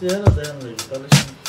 Cristiano dando tá deixando.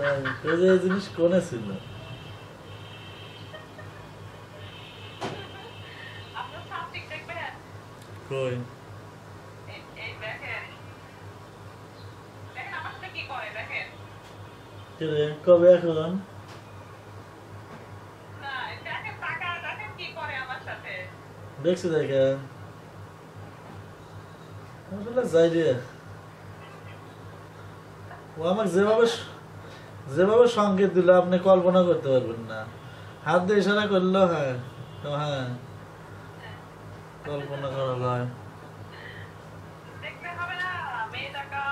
এই জিনিস কোনে ছিল দেখেন দেখেন আমার দেখেন কবে এখন দেখেন দেখেন আমার দেখছি দেখে আসলে যাই রে ও আমাকে যেভাবে যেভাবে সংকেত দিল আপনি কল্পনা করতে পারবেন না। হাত দিয়ে ইশারা করল হ্যাঁ তো হ্যাঁ কল্পনা করা যায় মেয়ে টাকা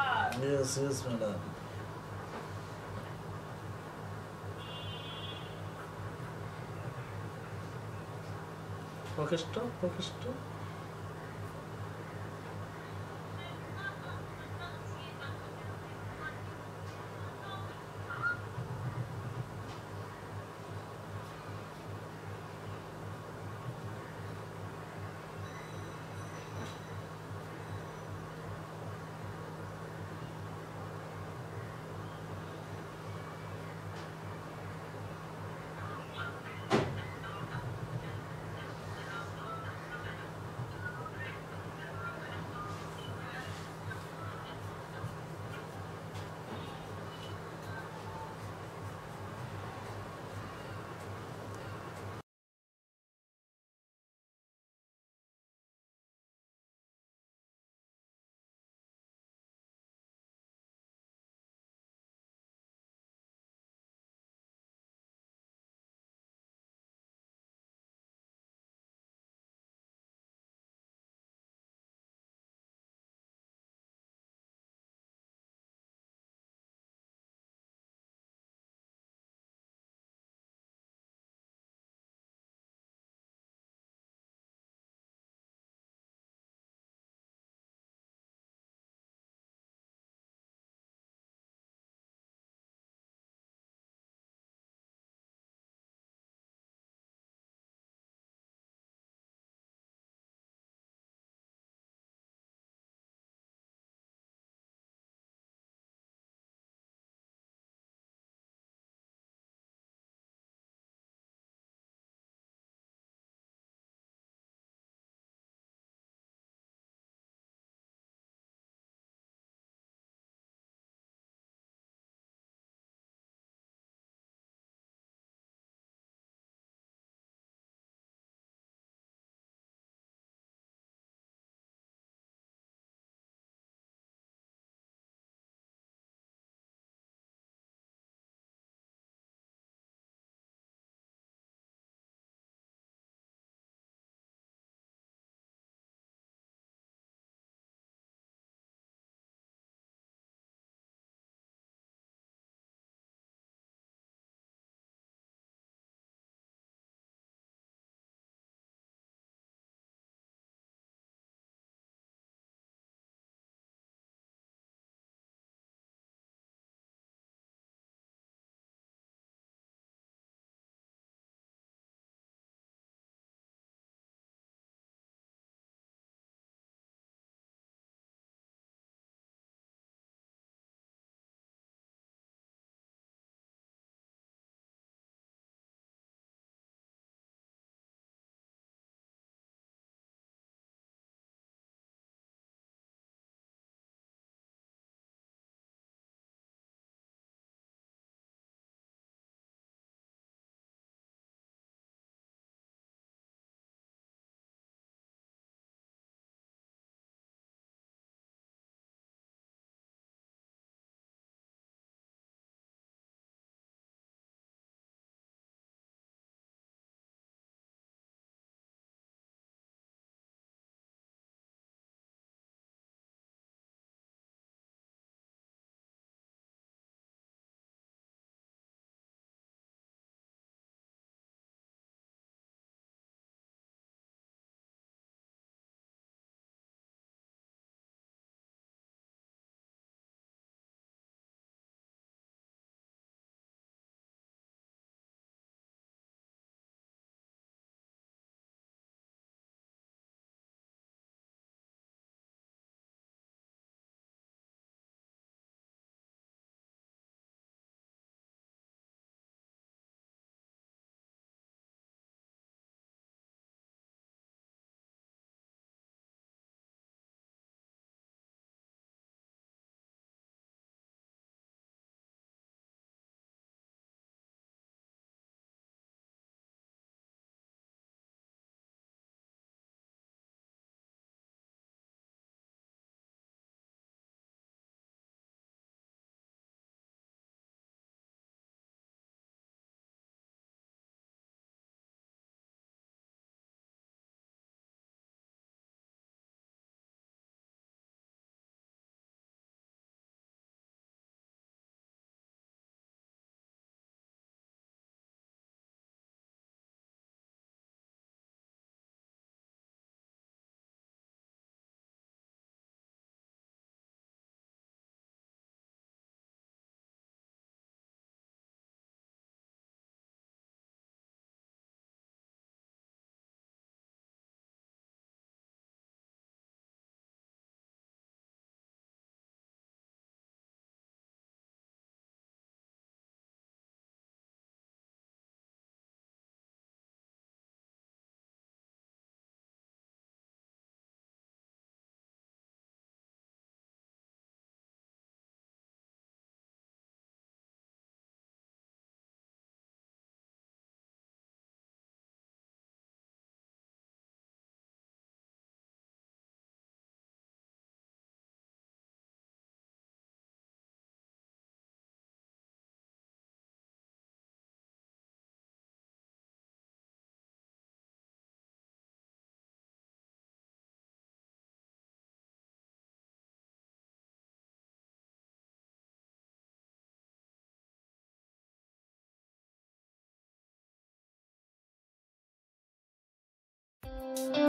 Música